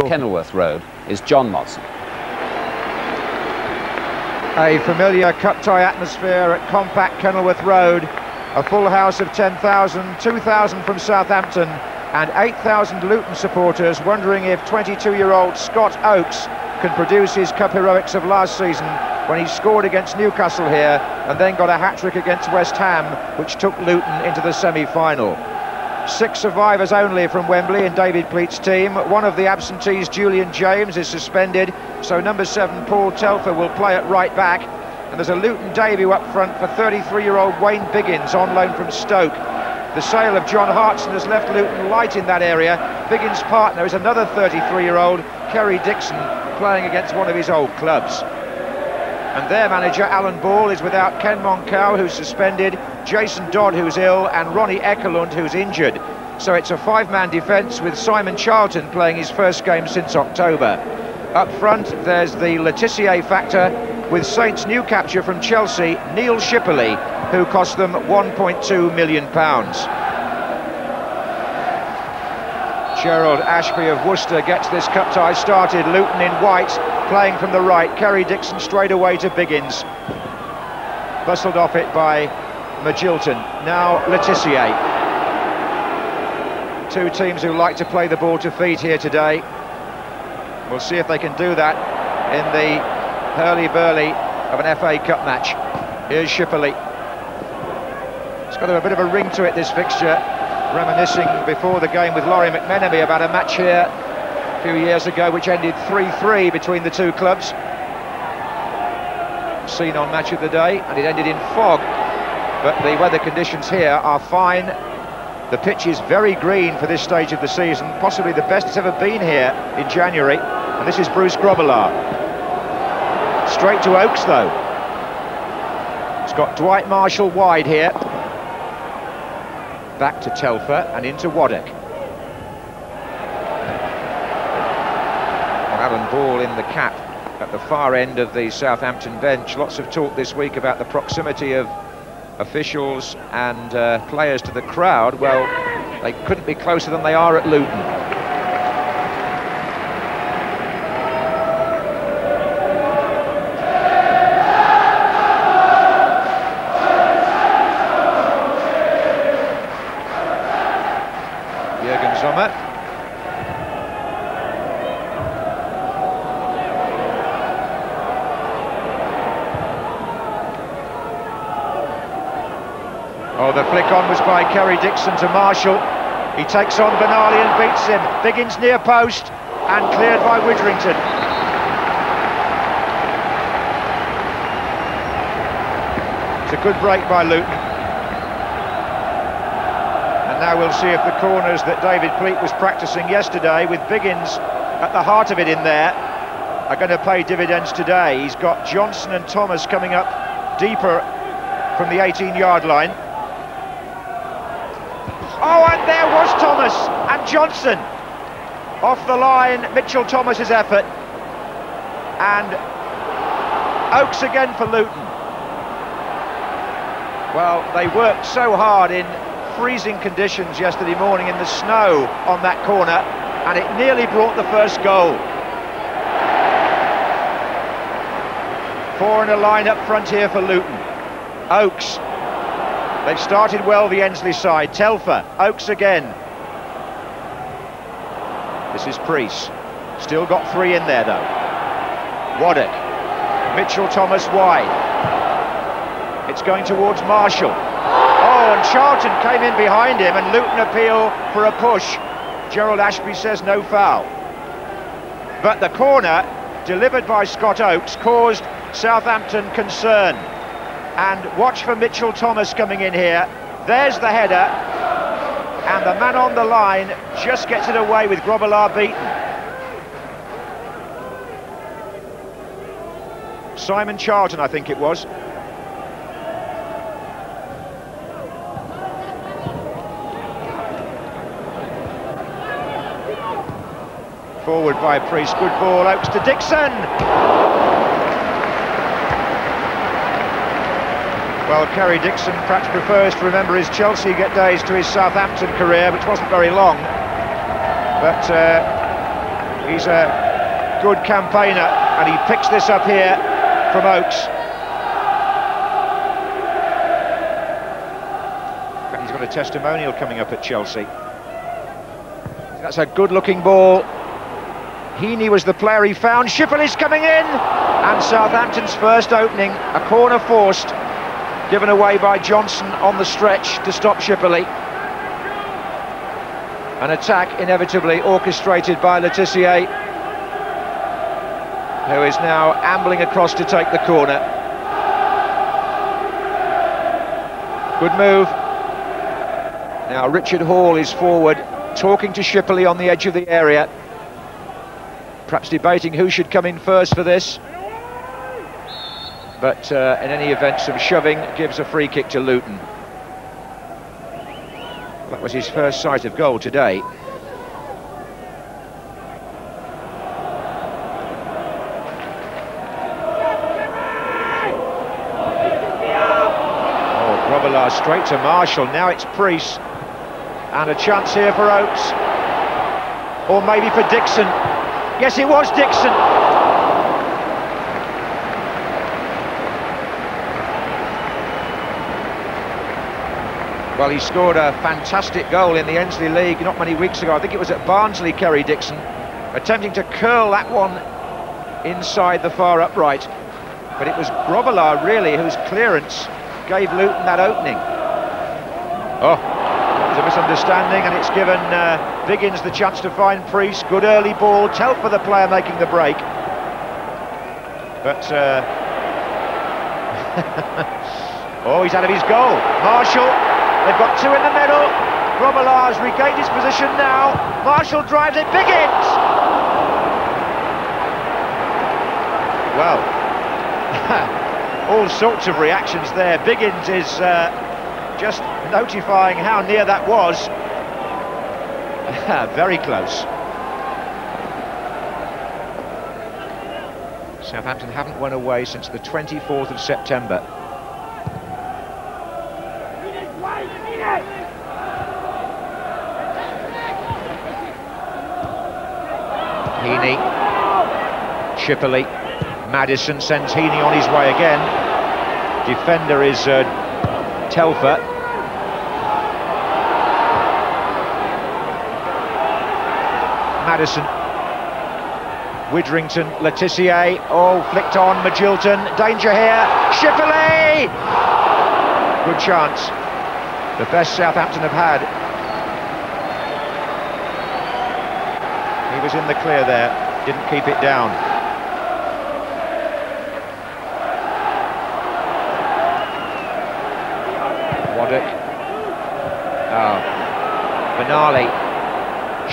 Kenilworth Road is John Motson. A familiar cup tie atmosphere at compact Kenilworth Road. A full house of 10,000, 2,000 from Southampton and 8,000 Luton supporters wondering if 22-year-old Scott Oakes can produce his cup heroics of last season when he scored against Newcastle here and then got a hat-trick against West Ham which took Luton into the semi-final. Six survivors only from Wembley in David Pleat's team. One of the absentees, Julian James, is suspended, so number seven, Paul Telfer, will play at right back. And there's a Luton debut up front for 33-year-old Wayne Biggins on loan from Stoke. The sale of John Hartson has left Luton light in that area. Biggins' partner is another 33-year-old, Kerry Dixon, playing against one of his old clubs. And their manager, Alan Ball, is without Ken Monkou, who's suspended, Jason Dodd, who's ill, and Ronnie Ekelund, who's injured. So it's a five-man defence with Simon Charlton playing his first game since October. Up front, there's the Le Tissier factor with Saints' new capture from Chelsea, Neil Shipperley, who cost them £1.2 million. Gerald Ashby of Worcester gets this cup tie started. Luton in white, playing from the right. Kerry Dixon straight away to Biggins. Bustled off it by Magilton. Now Le Tissier. Two teams who like to play the ball to feet here today. We'll see if they can do that in the hurly-burly of an FA Cup match. Here's Shipperley. It's got a bit of a ring to it, this fixture reminiscing before the game with Lawrie McMenemy about a match here a few years ago which ended 3-3 between the two clubs. Seen on Match of the Day, and it ended in fog. But the weather conditions here are fine. The pitch is very green for this stage of the season, possibly the best it's ever been here in January. And this is Bruce Grobbelaar. Straight to Oakes, though. It's got Dwight Marshall wide here back to Telfer and into Waddock. Alan Ball in the cap at the far end of the Southampton bench. Lots of talk this week about the proximity of officials and uh, players to the crowd. Well, they couldn't be closer than they are at Luton. Oh, the flick on was by Kerry Dixon to Marshall. He takes on Benali and beats him. Biggins near post and cleared by Widdrington. It's a good break by Luton. And now we'll see if the corners that David Pleat was practicing yesterday with Biggins at the heart of it in there are going to pay dividends today. He's got Johnson and Thomas coming up deeper from the 18-yard line. Oh, and there was Thomas and Johnson. Off the line, Mitchell Thomas's effort. And Oakes again for Luton. Well, they worked so hard in freezing conditions yesterday morning in the snow on that corner, and it nearly brought the first goal. Four in a line up front here for Luton. Oakes They've started well, the Endsleigh side. Telfer, Oakes again. This is Preece. Still got three in there, though. Waddock. Mitchell Thomas wide. It's going towards Marshall. Oh, and Charlton came in behind him, and Luton appeal for a push. Gerald Ashby says no foul. But the corner, delivered by Scott Oakes, caused Southampton concern. And watch for Mitchell Thomas coming in here. There's the header. And the man on the line just gets it away with Grobbelaar beaten. Simon Charlton, I think it was. Forward by Preece, good ball, Oakes to Dixon! Well, Kerry Dixon perhaps prefers to remember his Chelsea get days to his Southampton career, which wasn't very long. But uh, He's a good campaigner, and he picks this up here from Oakes. And he's got a testimonial coming up at Chelsea. That's a good-looking ball. Heaney was the player he found. Shipperley's coming in, and Southampton's first opening, a corner forced, given away by Johnson on the stretch to stop Shipperley. An attack inevitably orchestrated by Le who is now ambling across to take the corner. Good move. Now Richard Hall is forward, talking to Shipperley on the edge of the area. Perhaps debating who should come in first for this. But uh, in any event, some shoving gives a free kick to Luton. That was his first sight of goal today. Oh, straight to Marshall. Now it's Preece. And a chance here for Oakes. Or maybe for Dixon. Yes, it was Dixon. Well, he scored a fantastic goal in the Endsleigh League not many weeks ago. I think it was at Barnsley, Kerry Dixon, attempting to curl that one inside the far upright. But it was Grobbelaar, really, whose clearance gave Luton that opening. Oh, it's a misunderstanding, and it's given uh, Biggins the chance to find Preece. Good early ball. Telfer the player making the break. But, uh... oh, he's out of his goal. Marshall They've got two in the middle. Grobbelaar's regained his position now. Marshall drives it. Biggins! Well, all sorts of reactions there. Biggins is uh, just notifying how near that was. Very close. Southampton haven't won away since the 24th of September. Heaney, Shipperley, Maddison sends Heaney on his way again. Defender is uh, Telfer. Maddison. Widdrington, Le Tissier, oh, flicked on, Magilton, danger here, Shipperley! Good chance, the best Southampton have had He was in the clear there, didn't keep it down. Benali.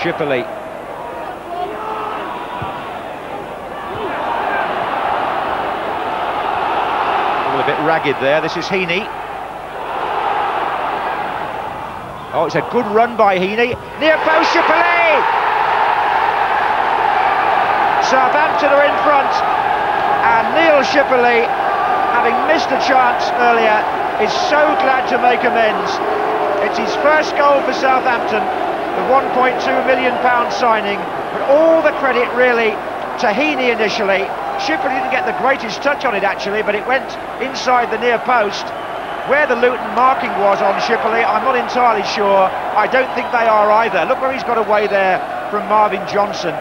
Shipperley. All a bit ragged there. This is Heaney. Oh, it's a good run by Heaney. Near post, Shipperley! Southampton are in front, and Neil Shipperley, having missed a chance earlier, is so glad to make amends. It's his first goal for Southampton, the 1.2 million pound signing, but all the credit really to Heaney initially. Shipperley didn't get the greatest touch on it actually, but it went inside the near post. Where the Luton marking was on Shipperley, I'm not entirely sure. I don't think they are either. Look where he's got away there from Marvin Johnson.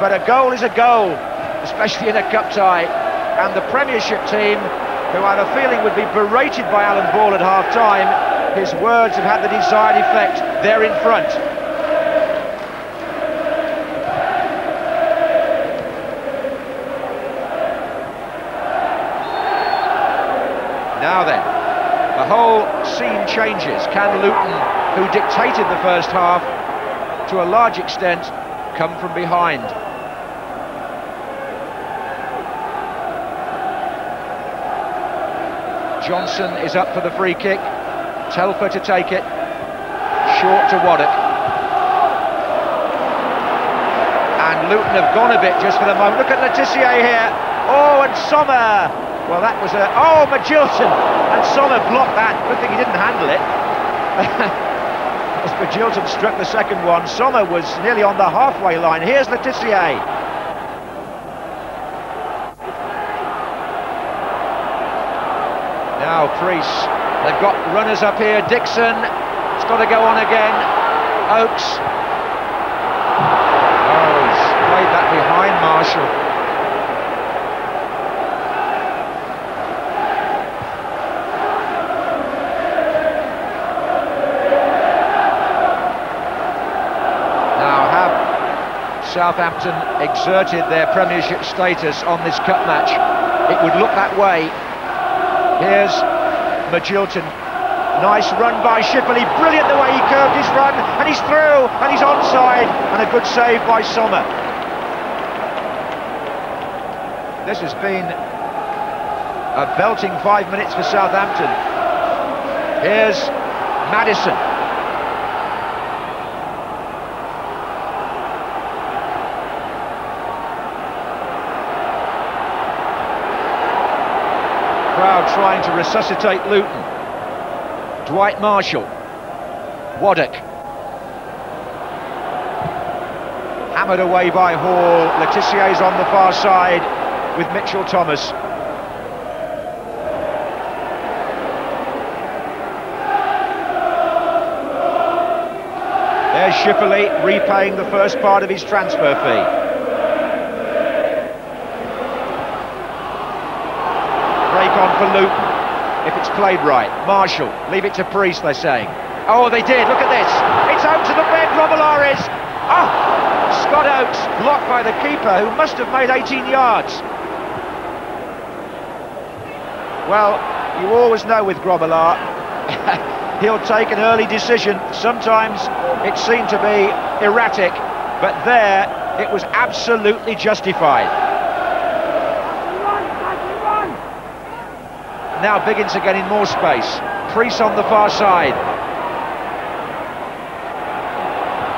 But a goal is a goal, especially in a cup tie. And the Premiership team, who I have a feeling would be berated by Alan Ball at half-time, his words have had the desired effect. They're in front. Now then, the whole scene changes. Can Luton, who dictated the first half, to a large extent, come from behind? Johnson is up for the free kick. Telfer to take it. Short to Waddock. And Luton have gone a bit just for the moment. Look at Le Tissier here. Oh, and Sommer. Well, that was a... Oh, Magilton. And Sommer blocked that. Good thing he didn't handle it. as Magilton struck the second one. Sommer was nearly on the halfway line. Here's Le Tissier. Now Preece. They've got runners up here. Dixon. It's got to go on again. Oakes. Oh, he's played that behind Marshall. Now have Southampton exerted their Premiership status on this cup match. It would look that way. Here's Magilton. Nice run by Shipperley. Brilliant the way he curved his run. And he's through. And he's onside. And a good save by Sommer. This has been a belting five minutes for Southampton. Here's Maddison. crowd trying to resuscitate Luton. Dwight Marshall. Waddock. Hammered away by Hall. Le Tissier's on the far side with Mitchell Thomas. There's Shipperley repaying the first part of his transfer fee. Luton, if it's played right. Marshall, leave it to Preece, they're saying. Oh, they did, look at this. It's out to the where Grobbelaar is. Ah, oh, Scott Oakes, blocked by the keeper, who must have made 18 yards. Well, you always know with Grobbelaar, he'll take an early decision. Sometimes it seemed to be erratic, but there it was absolutely justified. Now Biggins are getting more space. Preece on the far side.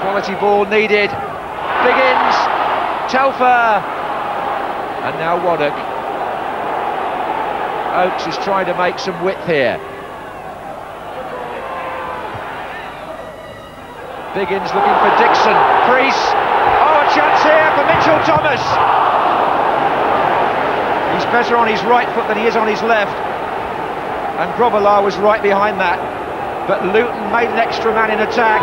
Quality ball needed. Biggins, Telfer, and now Waddock. Oakes is trying to make some width here. Biggins looking for Dixon. Preece. Oh, a chance here for Mitchell Thomas. He's better on his right foot than he is on his left and Grobbelaar was right behind that. But Luton made an extra man in attack.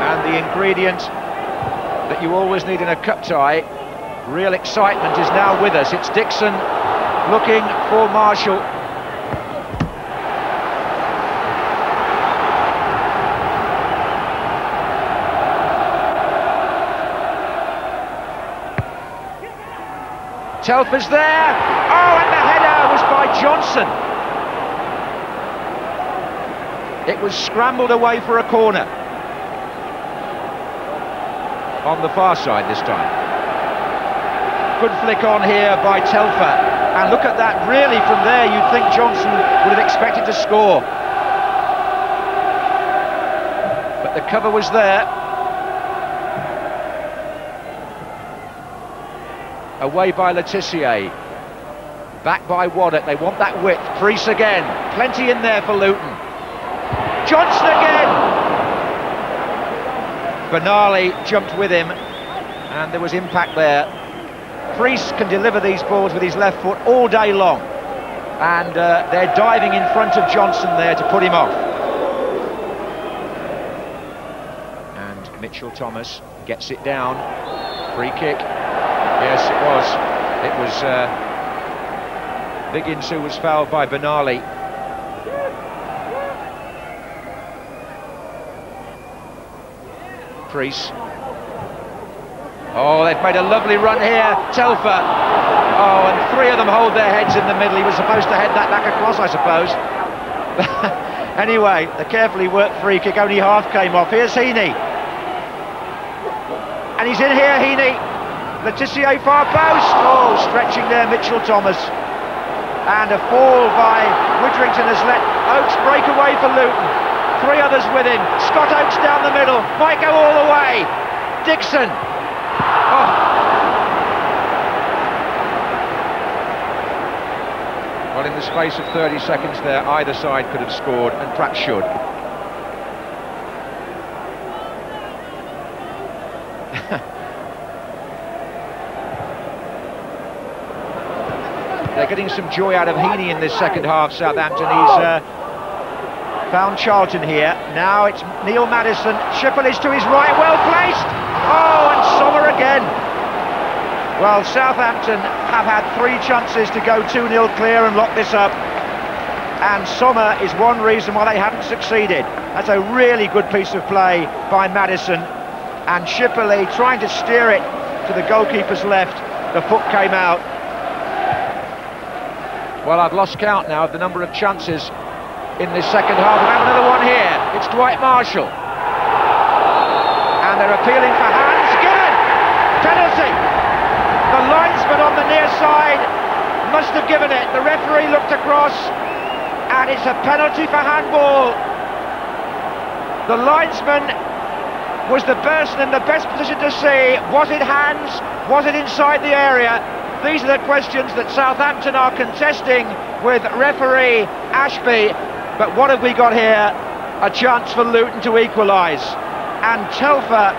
And the ingredient that you always need in a cup tie, real excitement, is now with us. It's Dixon looking for Marshall. Telfer's there. Oh, and the header was by Johnson. It was scrambled away for a corner. On the far side this time. Good flick on here by Telfer. And look at that, really from there you'd think Johnson would have expected to score. But the cover was there. Away by Le Tissier. Back by Waddock, they want that width. Preece again, plenty in there for Luton. Johnson again! Benali jumped with him, and there was impact there. Preece can deliver these balls with his left foot all day long, and uh, they're diving in front of Johnson there to put him off. And Mitchell Thomas gets it down. Free kick Yes, it was. It was uh, who was fouled by Benali. Preece. Oh, they've made a lovely run here. Telfer. Oh, and three of them hold their heads in the middle. He was supposed to head that back across, I suppose. anyway, the carefully worked free kick, only half came off. Here's Heaney. And he's in here, Heaney. Le Tissier far post. Oh, stretching there, Mitchell Thomas. And a fall by Widdrington has let Oakes break away for Luton. Three others with him. Scott Oakes down the middle. Might go all the way. Dixon. Oh. Well, in the space of 30 seconds there, either side could have scored, and perhaps should. Getting some joy out of Heaney in this second half, Southampton. He's uh, found Charlton here. Now it's Neil Maddison. Shipperley is to his right, well placed. Oh, and Sommer again. Well, Southampton have had three chances to go 2-0 clear and lock this up. And Sommer is one reason why they haven't succeeded. That's a really good piece of play by Maddison. And Shipperley trying to steer it to the goalkeeper's left. The foot came out. Well, I've lost count now of the number of chances in this second half. We have another one here. It's Dwight Marshall. And they're appealing for hands. Given! Penalty! The linesman on the near side must have given it. The referee looked across and it's a penalty for handball. The linesman was the person in the best position to see. Was it hands? Was it inside the area? These are the questions that Southampton are contesting with referee Ashby. But what have we got here? A chance for Luton to equalise. And Telfer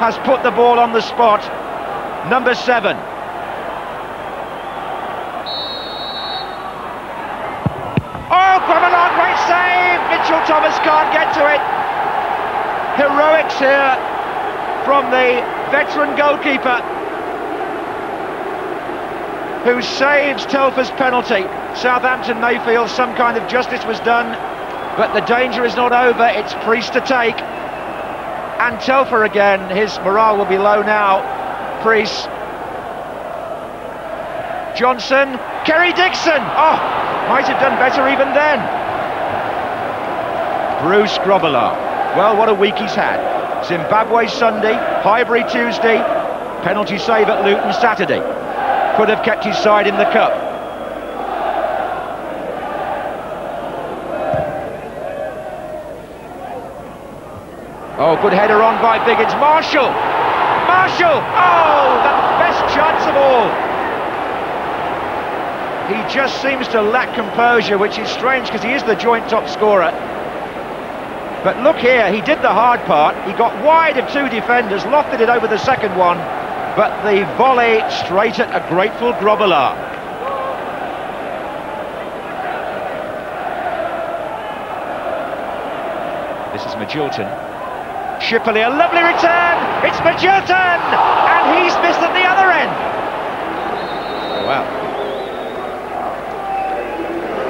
has put the ball on the spot. Number seven. Oh, Grobbelaar, great save! Mitchell Thomas can't get to it. Heroics here from the veteran goalkeeper who saves Telfer's penalty. Southampton may feel some kind of justice was done, but the danger is not over. It's Preece to take. And Telfer again, his morale will be low now. Preece. Johnson. Kerry Dixon. Oh, might have done better even then. Bruce Grobbelaar. Well, what a week he's had. Zimbabwe Sunday, Highbury Tuesday, penalty save at Luton Saturday. Could have kept his side in the cup. Oh, good header on by Biggins. Marshall! Marshall! Oh, the best chance of all. He just seems to lack composure, which is strange because he is the joint top scorer. But look here, he did the hard part. He got wide of two defenders, lofted it over the second one, but the volley straight at a grateful Grobbelaar. This is Magilton. Shipperley, a lovely return! It's Magilton! And he's missed at the other end! Oh, wow.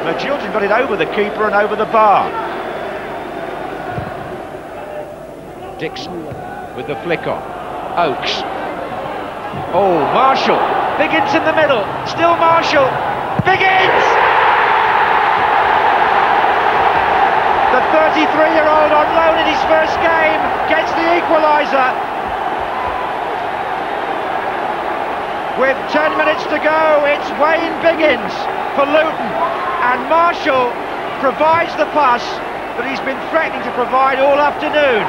Magilton got it over the keeper and over the bar. Dixon with the flick on. Oakes. Oh, Marshall. Biggins in the middle. Still Marshall. Biggins! The 33-year-old on loan in his first game gets the equaliser. With 10 minutes to go, it's Wayne Biggins for Luton. And Marshall provides the pass that he's been threatening to provide all afternoon.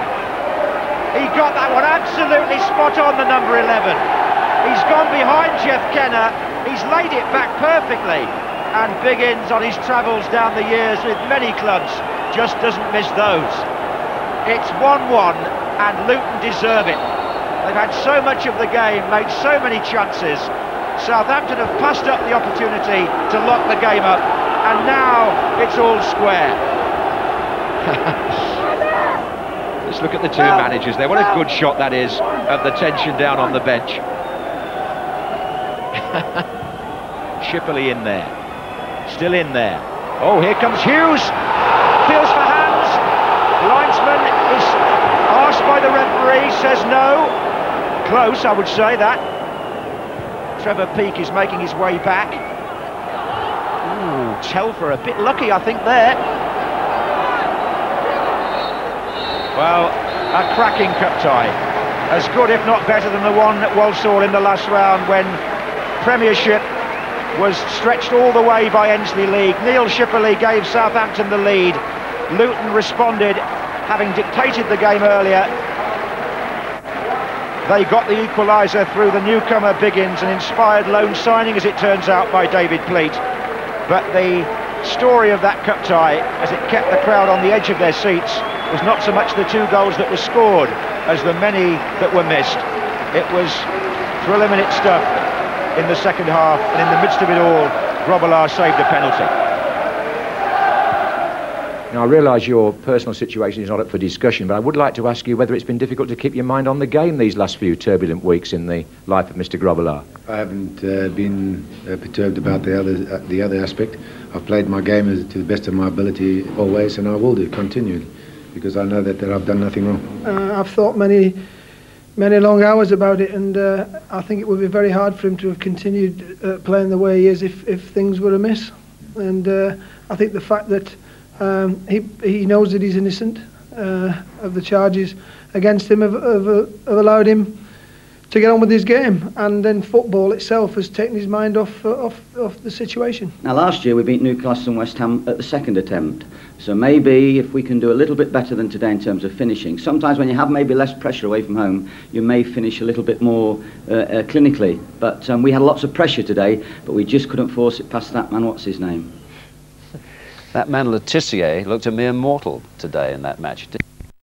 He got that one absolutely spot on, the number 11. He's gone behind Jeff Kenna, he's laid it back perfectly. And Biggins, on his travels down the years with many clubs, just doesn't miss those. It's 1-1, and Luton deserve it. They've had so much of the game, made so many chances. Southampton have passed up the opportunity to lock the game up, and now it's all square. Let's look at the two managers there. What a good shot that is of the tension down on the bench. Shipperley in there. Still in there. Oh, here comes Hughes. Feels for hands. Linesman is asked by the referee, says no. Close, I would say that. Trevor Peake is making his way back. Ooh, Telfer a bit lucky, I think, there. Well, a cracking cup tie. As good, if not better, than the one at Walsall in the last round when Premiership was stretched all the way by Endsleigh League. Neil Shipperley gave Southampton the lead. Luton responded, having dictated the game earlier. They got the equaliser through the newcomer Biggins, an inspired loan signing, as it turns out, by David Pleat. But the story of that cup tie, as it kept the crowd on the edge of their seats, was not so much the two goals that were scored as the many that were missed. It was thriller minute stuff in the second half, and in the midst of it all, Grobbelaar saved a penalty. Now, I realise your personal situation is not up for discussion, but I would like to ask you whether it's been difficult to keep your mind on the game these last few turbulent weeks in the life of Mr. Grobbelaar. I haven't uh, been uh, perturbed about the other uh, the other aspect. I've played my game as, to the best of my ability always, and I will do continually, because I know that, that I've done nothing wrong. Uh, I've thought many many long hours about it, and uh, I think it would be very hard for him to have continued uh, playing the way he is if, if things were amiss. And uh, I think the fact that um, he, he knows that he's innocent uh, of the charges against him have, have, have allowed him to get on with his game, and then football itself has taken his mind off, uh, off, off the situation. Now, last year we beat Newcastle and West Ham at the second attempt, so maybe if we can do a little bit better than today in terms of finishing, sometimes when you have maybe less pressure away from home, you may finish a little bit more uh, uh, clinically. But um, we had lots of pressure today, but we just couldn't force it past that man. What's his name? That man Le Tissier looked a mere mortal today in that match.